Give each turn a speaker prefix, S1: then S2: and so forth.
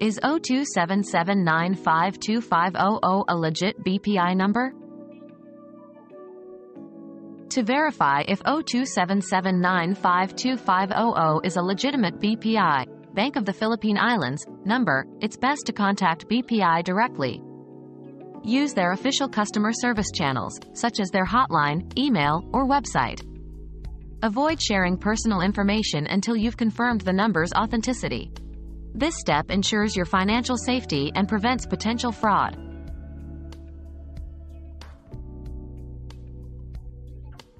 S1: Is 027795250 a legit BPI number? To verify if 027795250 is a legitimate BPI, Bank of the Philippine Islands, number, it's best to contact BPI directly. Use their official customer service channels, such as their hotline, email, or website. Avoid sharing personal information until you've confirmed the number's authenticity. This step ensures your financial safety and prevents potential fraud.